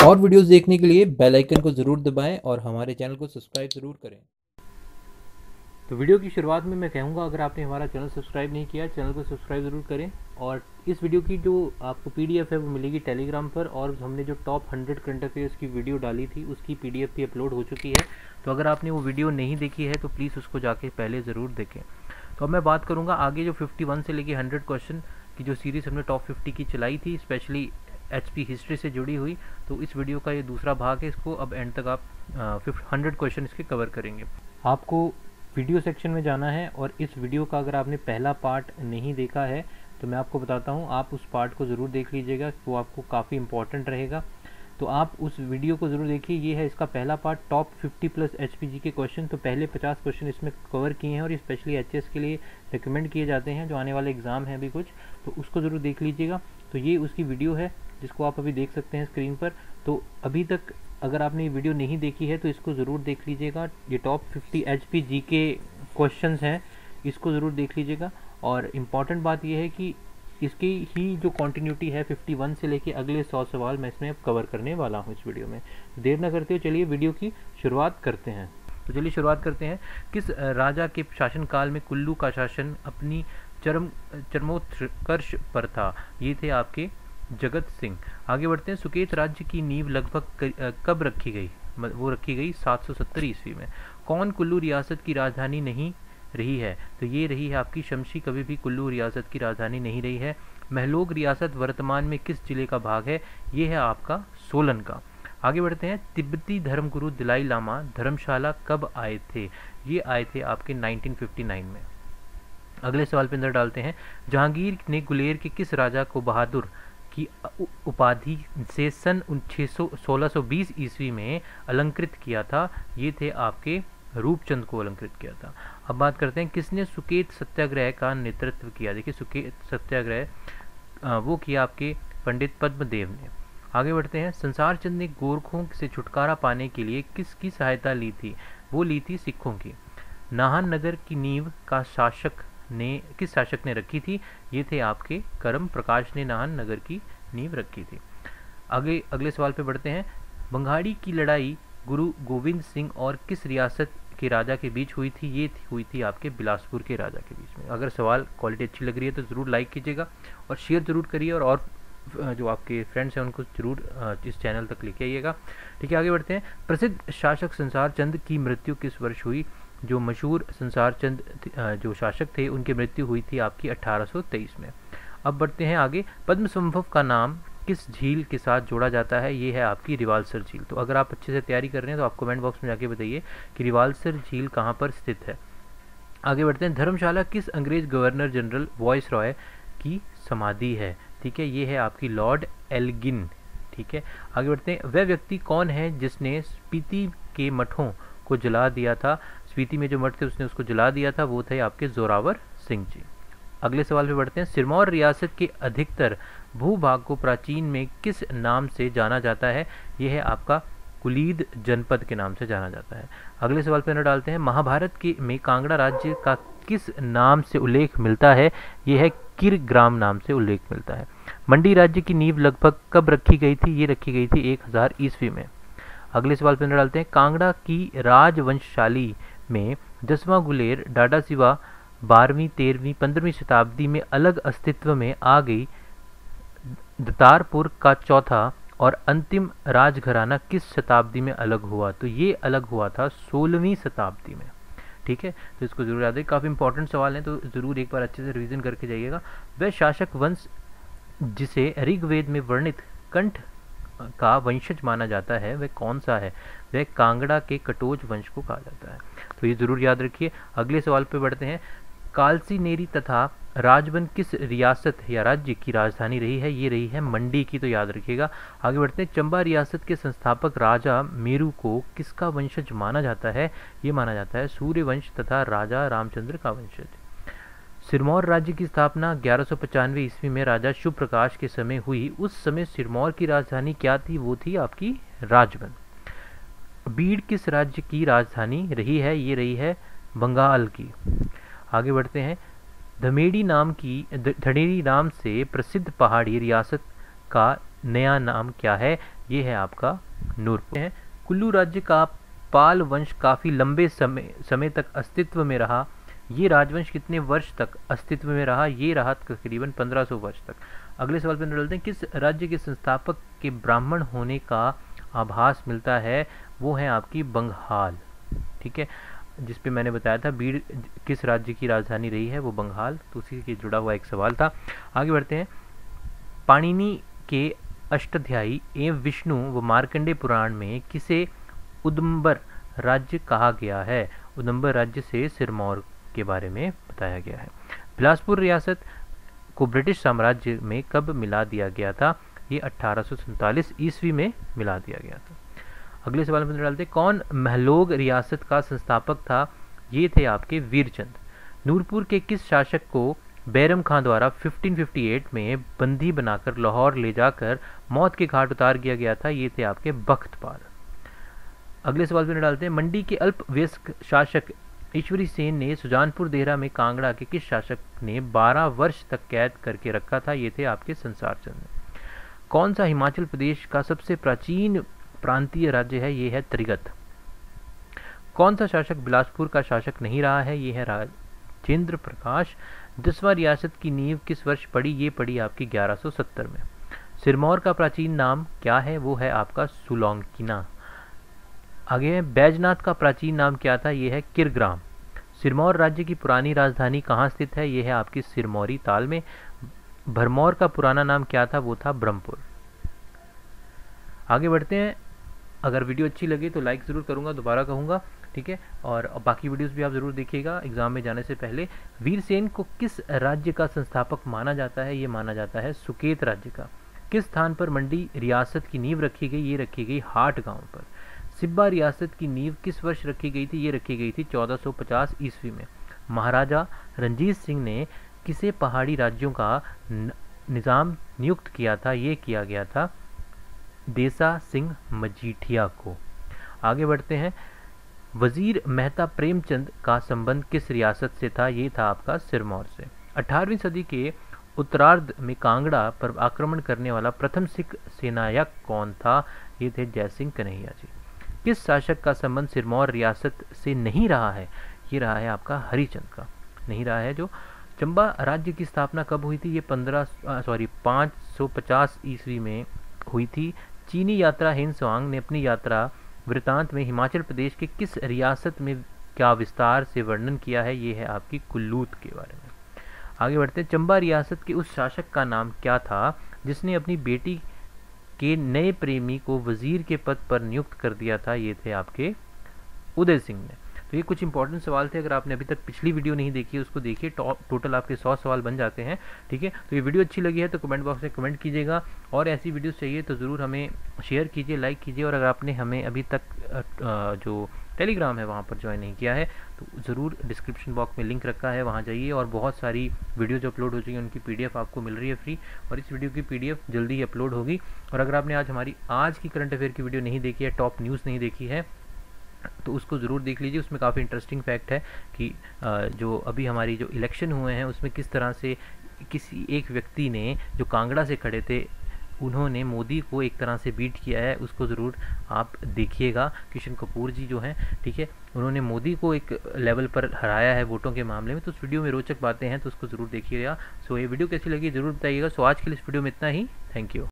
और वीडियोस देखने के लिए बेल आइकन को ज़रूर दबाएँ और हमारे चैनल को सब्सक्राइब ज़रूर करें। तो वीडियो की शुरुआत में मैं कहूँगा, अगर आपने हमारा चैनल सब्सक्राइब नहीं किया, चैनल को सब्सक्राइब ज़रूर करें और इस वीडियो की जो आपको पीडीएफ है वो मिलेगी टेलीग्राम पर और हमने जो टॉप हंड्रेड करंट अफेयर्स की वीडियो डाली थी, उसकी पीडीएफ भी अपलोड हो चुकी है। तो अगर आपने वो वीडियो नहीं देखी है तो प्लीज़ उसको जाके पहले ज़रूर देखें। तो अब मैं बात करूँगा आगे जो 51 से लेके 100 क्वेश्चन की जो सीरीज़ हमने टॉप 50 की चलाई थी, स्पेशली एचपी हिस्ट्री से जुड़ी हुई। तो इस वीडियो का ये दूसरा भाग है। इसको अब एंड तक आप फिफ्ट हंड्रेड क्वेश्चन इसके कवर करेंगे। आपको वीडियो सेक्शन में जाना है और इस वीडियो का अगर आपने पहला पार्ट नहीं देखा है तो मैं आपको बताता हूँ, आप उस पार्ट को ज़रूर देख लीजिएगा। वो आपको काफ़ी इंपॉर्टेंट रहेगा। तो आप उस वीडियो को ज़रूर देखिए। ये है इसका पहला पार्ट टॉप 50 प्लस एचपीजी के क्वेश्चन तो पहले 50 क्वेश्चन इसमें कवर किए हैं और स्पेशली एचएस के लिए रिकमेंड किए जाते हैं, जो आने वाले एग्ज़ाम हैं अभी कुछ। तो उसको ज़रूर देख लीजिएगा। तो ये उसकी वीडियो है। जिसको आप अभी देख सकते हैं स्क्रीन पर तो अभी तक अगर आपने ये वीडियो नहीं देखी है तो इसको ज़रूर देख लीजिएगा। ये top 50 H P G K question हैं, इसको ज़रूर देख लीजिएगा। और इंपॉर्टेंट बात यह है कि इसकी ही जो कॉन्टीन्यूटी है 51 से लेके अगले 100 सवाल मैं इसमें कवर करने वाला हूँ इस वीडियो में। देर ना करते हुए चलिए वीडियो की शुरुआत करते हैं। तो चलिए शुरुआत करते हैं। किस राजा के शासनकाल में कुल्लू का शासन अपनी चरम चरमोत्कर्ष पर था? ये थे आपके जगत सिंह। आगे बढ़ते हैं। सुकेत राज्य की नींव लगभग कब रखी गई? वो रखी गई 770 ईस्वी में। कौन कुल्लू रियासत की राजधानी नहीं रही है? तो ये रही है आपकी शमशी, कभी भी कुल्लू रियासत की राजधानी नहीं रही है। महलोग रियासत वर्तमान में किस ज़िले का भाग है? ये है आपका सोलन का। आगे बढ़ते हैं। तिब्बती धर्मगुरु दिलाई लामा धर्मशाला कब आए थे? ये आए थे आपके 1959 में। अगले सवाल पे अंदर डालते हैं। जहांगीर ने गुलेर के किस राजा को बहादुर की उपाधि से सन सोलह सौ बीस ईस्वी में अलंकृत किया था। ये थे आपके रूपचंद को अलंकृत किया था। अब बात करते हैं, किसने सुकेत सत्याग्रह का नेतृत्व किया? देखिए, सुकेत सत्याग्रह वो किया आपके पंडित पद्मदेव ने। आगे बढ़ते हैं। संसार चंद ने गोरखों से छुटकारा पाने के लिए किसकी सहायता ली थी? वो ली थी सिखों की। नाहन नगर की नींव का शासक ने किस शासक ने रखी थी? ये थे आपके करम प्रकाश ने नाहन नगर की नींव रखी थी। आगे अगले सवाल पे बढ़ते हैं। बंगाड़ी की लड़ाई गुरु गोविंद सिंह और किस रियासत के राजा के बीच हुई थी? ये थी, हुई थी आपके बिलासपुर के राजा के बीच में। अगर सवाल क्वालिटी अच्छी लग रही है तो ज़रूर लाइक कीजिएगा और शेयर ज़रूर करिए और और जो आपके फ्रेंड्स हैं उनको ज़रूर इस चैनल तक लेके आइएगा। ठीक है आगे बढ़ते हैं। प्रसिद्ध शासक संसार चंद की मृत्यु किस वर्ष हुई? जो मशहूर संसार चंद जो शासक थे, उनकी मृत्यु हुई थी आपकी 1823 में। अब बढ़ते हैं आगे। पद्म संभव का नाम किस झील के साथ जोड़ा जाता है? ये है आपकी रिवालसर झील। तो अगर आप अच्छे से तैयारी कर रहे हैं तो आप कमेंट बॉक्स में जाके बताइए कि रिवालसर झील कहाँ पर स्थित है। आगे बढ़ते हैं। धर्मशाला किस अंग्रेज़ गवर्नर जनरल वॉइस रॉय की समाधि है? ठीक है, ये है आपकी लॉर्ड एल्गिन। ठीक है, आगे बढ़ते हैं। वह व्यक्ति कौन है जिसने स्पीति के मठों को जला दिया था? स्पीति में जो मठ थे, उसने उसको जला दिया था, वो थे आपके जोरावर सिंह जी। अगले सवाल पे बढ़ते हैं। सिरमौर रियासत के अधिकतर भूभाग को प्राचीन में किस नाम से जाना जाता है? यह है आपका कुलीद जनपद के नाम से जाना जाता है। अगले सवाल पर डालते हैं। महाभारत के में कांगड़ा राज्य का किस नाम से उल्लेख मिलता है? यह है किर ग्राम नाम से उल्लेख मिलता है। मंडी राज्य की नींव लगभग कब रखी गई थी? ये रखी गई थी एक हज़ार ईस्वी में। अगले सवाल पर डालते हैं। कांगड़ा की राजवंशशाली में दसवां गुलेर डाडा सिवा बारहवीं, तेरहवीं, पंद्रहवीं शताब्दी में अलग अस्तित्व में आ गई। दतारपुर का चौथा और अंतिम राजघराना किस शताब्दी में अलग हुआ? तो ये अलग हुआ था सोलहवीं शताब्दी में। ठीक है? तो इसको ज़रूर याद है काफ़ी इंपॉर्टेंट सवाल है तो ज़रूर एक बार अच्छे से रिवीजन करके जाइएगा। वह शासक वंश जिसे ऋग्वेद में वर्णित कंठ का वंशज माना जाता है, वह कौन सा है? वह कांगड़ा के कटोज वंश को कहा जाता है। तो ये ज़रूर याद रखिए। अगले सवाल पे बढ़ते हैं। कालसी नेरी तथा राजबन किस रियासत या राज्य की राजधानी रही है? ये रही है मंडी की तो याद रखिएगा। आगे बढ़ते हैं। चंबा रियासत के संस्थापक राजा मेरू को किसका वंशज माना जाता है? ये माना जाता है सूर्य वंश तथा राजा रामचंद्र का वंशज। सिरमौर राज्य की स्थापना ग्यारह सौ पचानवे ईस्वी में राजा शुभ प्रकाश के समय हुई। उस समय सिरमौर की राजधानी क्या थी? वो थी आपकी राजबन। बीड़ किस राज्य की राजधानी रही है? ये रही है बंगाल की। आगे बढ़ते हैं। धमेड़ी नाम की धड़ेरी नाम से प्रसिद्ध पहाड़ी रियासत का नया नाम क्या है? ये है आपका नूरपुर। कुल्लू राज्य का पाल वंश काफ़ी लंबे समय समय तक अस्तित्व में रहा। ये राजवंश कितने वर्ष तक अस्तित्व में रहा? ये रहा तकरीबन 1500 वर्ष तक। अगले सवाल पर डलते हैं, किस राज्य के संस्थापक के ब्राह्मण होने का आभास मिलता है? वो है आपकी बंगाल, ठीक है? जिस पे मैंने बताया था, बीड़ किस राज्य की राजधानी रही है, वो बंगाल। तो उसी से जुड़ा हुआ एक सवाल था। आगे बढ़ते हैं। पाणिनि के अष्टाध्यायी एवं विष्णु, व मार्कंडे पुराण में किसे उदम्बर राज्य कहा गया है? उदम्बर राज्य से सिरमौर के बारे में बताया गया है। बिलासपुर रियासत को ब्रिटिश साम्राज्य में कब मिला दिया गया था? ये अट्ठारह ईस्वी में मिला दिया गया था। अगले सवाल में डालते कौन महलोग रियासत का संस्थापक था? ये थे आपके वीरचंद। नूरपुर के किस शासक को बैरम खां द्वारा 1558 में बंदी बनाकर लाहौर ले जाकर मौत के घाट उतार दिया गया था? ये थे आपके बख्तपाल अगले सवाल में डालते हैं, मंडी के अल्प व्यस्क शासक ईश्वरी सेन ने सुजानपुर देहरा में कांगड़ा के किस शासक ने 12 वर्ष तक कैद करके रखा था? ये थे आपके संसार चंद। कौन सा हिमाचल प्रदेश का सबसे प्राचीन प्रांतीय राज्य है? ये है त्रिगत। कौन सा शासक बिलासपुर का शासक नहीं रहा है? ये है राजेंद्र प्रकाश। दसवा रियासत की नींव किस वर्ष पड़ी? ये पड़ी आपकी 1170 में। सिरमौर का प्राचीन नाम क्या है? वो है आपका सुलोंकिना। आगे है। बैजनाथ का प्राचीन नाम क्या था? ये है किरग्राम। सिरमौर राज्य की पुरानी राजधानी कहाँ स्थित है? यह है आपकी सिरमौरी ताल में। भरमौर का पुराना नाम क्या था? वो था ब्रह्मपुर। आगे बढ़ते हैं। अगर वीडियो अच्छी लगे तो लाइक ज़रूर करूँगा, दोबारा कहूँगा, ठीक है? और बाकी वीडियोस भी आप ज़रूर देखिएगा, एग्ज़ाम में जाने से पहले। वीरसेन को किस राज्य का संस्थापक माना जाता है? ये माना जाता है सुकेत राज्य का। किस स्थान पर मंडी रियासत की नींव रखी गई? ये रखी गई हाट गाँव पर। सिब्बा रियासत की नींव किस वर्ष रखी गई थी? ये रखी गई थी 1450 ईस्वी में। महाराजा रंजीत सिंह ने किसे पहाड़ी राज्यों का निज़ाम नियुक्त किया था? ये किया गया था देसा सिंह मजीठिया को। आगे बढ़ते हैं। वज़ीर मेहता प्रेमचंद का संबंध किस रियासत से था? ये था आपका सिरमौर से। 18वीं सदी के उत्तरार्ध में कांगड़ा पर आक्रमण करने वाला प्रथम सिख सेनायक कौन था? ये थे जयसिंह कन्हैया जी। किस शासक का संबंध सिरमौर रियासत से नहीं रहा है? ये रहा है आपका हरिचंद का। नहीं रहा है जो? चंबा राज्य की स्थापना कब हुई थी? ये पंद्रह सॉरी पाँच सौ पचास ईस्वी में हुई थी। चीनी यात्रा हिंद स्वांग ने अपनी यात्रा वृतांत में हिमाचल प्रदेश के किस रियासत में क्या विस्तार से वर्णन किया है? ये है आपकी कुल्लूत के बारे में। आगे बढ़ते हैं। चंबा रियासत के उस शासक का नाम क्या था? जिसने अपनी बेटी के नए प्रेमी को वज़ीर के पद पर नियुक्त कर दिया था, ये थे आपके उदय सिंह ने। तो ये कुछ इंपॉर्टेंट सवाल थे, अगर आपने अभी तक पिछली वीडियो नहीं देखी है उसको देखिए टोटल आपके सौ सवाल बन जाते हैं, ठीक है? तो ये वीडियो अच्छी लगी है तो कमेंट बॉक्स में कमेंट कीजिएगा, और ऐसी वीडियोस चाहिए तो ज़रूर हमें शेयर कीजिए लाइक कीजिए, और अगर आपने हमें अभी तक जो टेलीग्राम है, वहाँ पर ज्वाइन नहीं किया है तो ज़रूर डिस्क्रिप्शन बॉक्स में लिंक रखा है, वहाँ जाइए और बहुत सारी वीडियो जो अपलोड हो चुकी हैं, उनकी पीडीएफ आपको मिल रही है फ्री और इस वीडियो की पीडीएफ जल्दी ही अपलोड होगी। और अगर आपने आज हमारी, आज की करंट अफेयर की वीडियो नहीं देखी है टॉप न्यूज़ नहीं देखी है तो उसको ज़रूर देख लीजिए, उसमें काफ़ी इंटरेस्टिंग फैक्ट है कि जो अभी हमारी जो इलेक्शन हुए हैं, उसमें किस तरह से किसी एक व्यक्ति ने जो कांगड़ा से खड़े थे उन्होंने मोदी को एक तरह से बीट किया है, उसको ज़रूर आप देखिएगा। किशन कपूर जी जो हैं, ठीक है, उन्होंने मोदी को एक लेवल पर हराया है वोटों के मामले में। तो उस वीडियो में रोचक बातें हैं तो उसको ज़रूर देखिएगा। सो ये वीडियो कैसी लगी, ज़रूर बताइएगा। सो आज के लिए इस वीडियो में इतना ही। Thank you